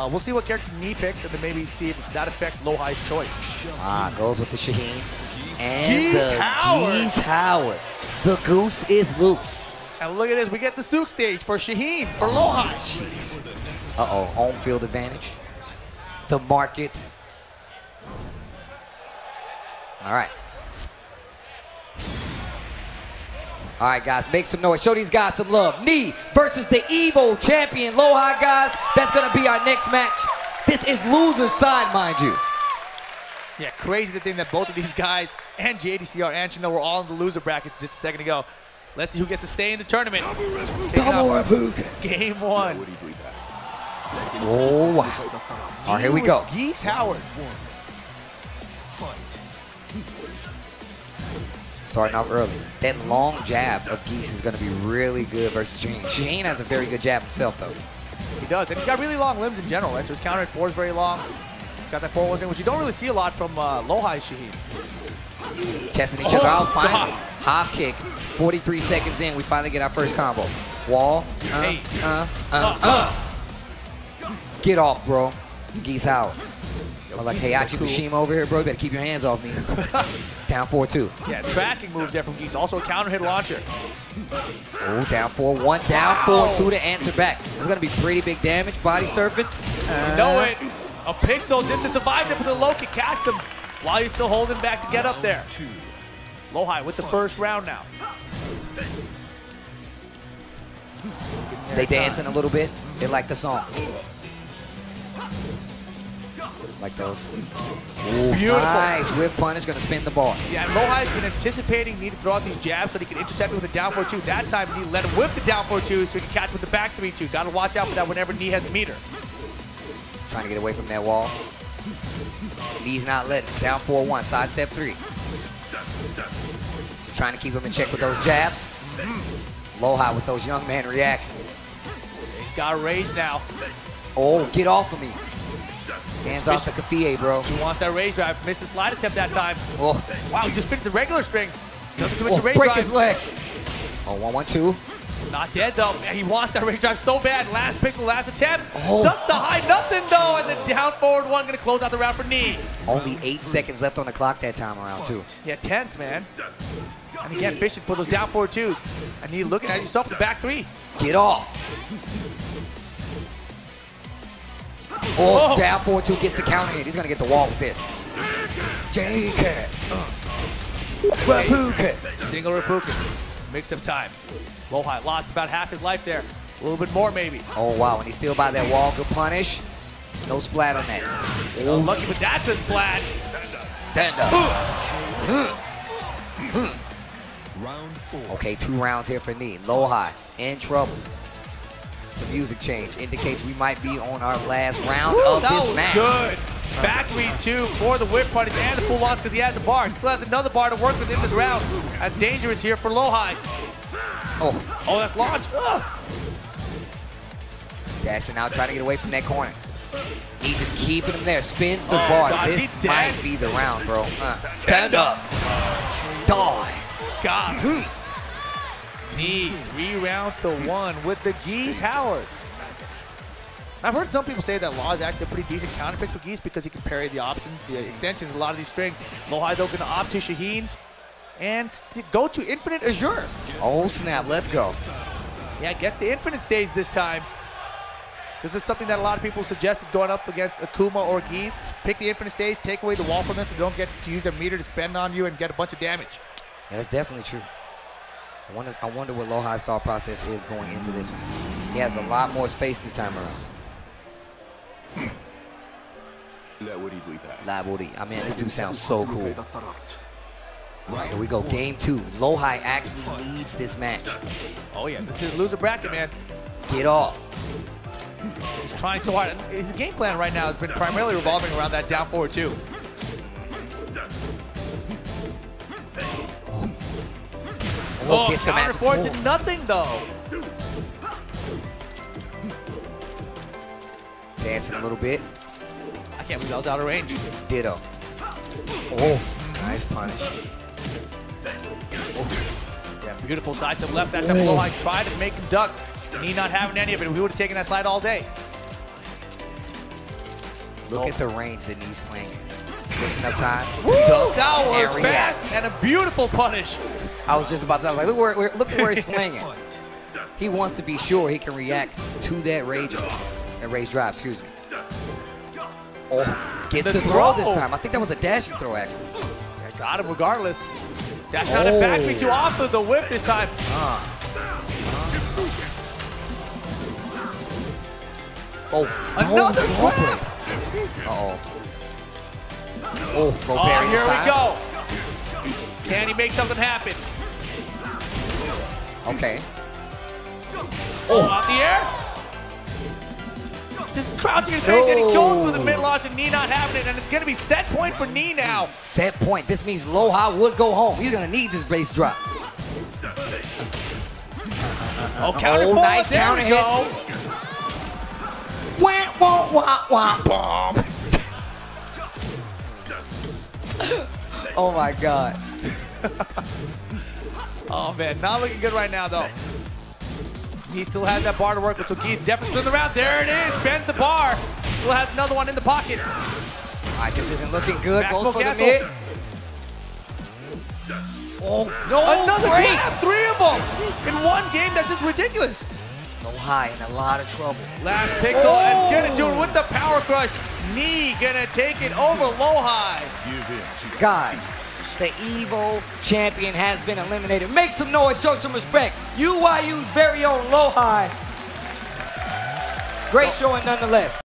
Uh, we'll see what character Knee picks, and then maybe see if that affects Lowhigh's choice. Ah, goes with the Shaheen. And Geese the Howard. Geese Howard. The goose is loose. And look at this, we get the Souk stage for Shaheen, for. Jeez. Uh-oh, home field advantage. The market. All right. All right, guys, make some noise. Show these guys some love. Knee versus the evil champion, Lowhigh, guys. That's going to be our next match. This is loser's side, mind you. Yeah, crazy to think that both of these guys and JDCR and Chanel were all in the loser bracket just a second ago. Let's see who gets to stay in the tournament. Kicking Double off Reppuken. Game one. Oh, wow. All right, here we go. Geese Howard. Starting off early. That long jab of Geese is going to be really good versus Shaheen. Shaheen has a very good jab himself, though. He does, and he's got really long limbs in general, right? So his counter at four is very long. He's got that forward thing, which you don't really see a lot from uh, Lowhigh Shaheen. Testing each other out. Oh, Finally, hop kick. 43 seconds in, we finally get our first combo. Wall. Uh, uh, Uh, uh. Get off, bro. Geese out. I'm like, Heihachi. Mishima over here, bro. You better keep your hands off me. down 4-2. Yeah, tracking move there from Geese. Also a counter hit launcher. Oh, down 4-1. Down 4-2 to answer back. It's going to be pretty big damage. Body surfing. You know it. A pixel just to survive it, but the low kick catch him while he's still holding back to get up there. Lowhigh with the first round now. They dancing a little bit. They like the song. Like those. Ooh, Beautiful. Nice. Whip punish. Going to spin the ball. Yeah, and Lowhigh's been anticipating need to throw out these jabs so he can intercept it with a down 4-2. That time, he let him whip the down 4-2 so he can catch with the back 3-2. Got to watch out for that whenever knee has a meter. Trying to get away from that wall. Knees not letting. Down 4-1. Side step 3. Trying to keep him in check with those jabs. Low with those young man reactions. He's got a rage now. Oh, get off of me. Off the Kafie, bro. He wants that rage drive. Missed the slide attempt that time. Oh, Wow, he just finished the regular string. Doesn't commit oh the rage break drive. his legs. Oh, one, one, two. Not dead though. Man, he wants that rage drive so bad. Last pixel, last attempt. Oh. Ducks the high, nothing though. And the down forward one gonna close out the round for knee. Only eight seconds left on the clock that time around, too. Yeah, tense, man. And again, fishing for those down four twos. And he looking at yourself the back three. Get off. Oh, Oh. down 4-2 gets the counter hit. He's going to get the wall with this. J-Cat. Uh. Reppuken. Single Reppuken. Mix up time. High lost about half his life there. A little bit more maybe. Oh, wow. When he's still by that wall, good punish. No splat on that. Oh, lucky, but that's a splat. Stand up. Okay, two rounds here for knee. Low high. In trouble. The music change indicates we might be on our last round of that this match. good. Back three two for the whip punish and the full launch because he has a bar. He still has another bar to work with in this round. That's dangerous here for high. Oh, Oh, that's launch. Ugh. Dashing out, trying to get away from that corner. He just keeping him there. Spins the Oh, bar. God, this might be the round, bro. Uh, Stand up. Die. Got him. Knee, three rounds to one with the Geese Howard. I've heard some people say that Law is actually a pretty decent counter pick for Geese because he can parry the options, the extensions, a lot of these strings. High though going to opt to Shaheen and go to Infinite Azure. Oh, snap. Let's go. Yeah, gets the Infinite stage this time. This is something that a lot of people suggested going up against Akuma or Geese. Pick the Infinite stage, take away the wall from so they don't get to use their meter to spend on you and get a bunch of damage. That's definitely true. I wonder, I wonder what low high stall process is going into this one. He has a lot more space this time around. Labori. I mean, this dude sounds so cool. Right, here we go. Game two. Low high actually leads this match. Oh yeah, this is loser bracket, man. Get off. He's trying so hard. His game plan right now has been primarily revolving around that down forward two. Oh, Oh, counter forward did nothing though. Dancing a little bit. I can't believe that was out of range. Ditto. Oh, nice punish. Oh. Yeah, beautiful side to left. That time low high tried to make him duck. Me not having any of it. We would have taken that slide all day. Look at the oh. range that he's playing in. Just enough time. to Woo, that was fast and a beautiful punish. I was just about to. I was like, look where, where look where he's playing it. He wants to be sure he can react to that rage, that rage drive. Excuse me. Oh, gets The the, throw this time. I think that was a dashing throw actually. I got him regardless. Dash down and back me Oh. too off of the whip this time. Oh, Another oh, grab. Uh oh. Oh, Oh, here this we go. Can he make something happen? Okay. Oh, out the air. Just crouching his face and he goes for the mid launch and Knee not having it. And it's going to be set point for Knee now. Set point. This means Loha would go home. He's gonna need this base drop. Oh, counter Oh, nice there counter hit. go. Wah, wah, wah, wah, bomb. oh my God. Oh, man. Not looking good right now, though. He still has that bar to work with, so he's definitely turns around. There it is. Bends the bar. Still has another one in the pocket. All right, this isn't looking good. Back Goes smoke for the mid. Oh, no. Another great. grab. Three of them in one game. That's just ridiculous. Loha in a lot of trouble. Last pixel and oh! gonna do it with the power crush. Knee gonna take it over low high. Guys, the Evo champion has been eliminated. Make some noise, show some respect. UYU's very own Lohi. Great showing nonetheless.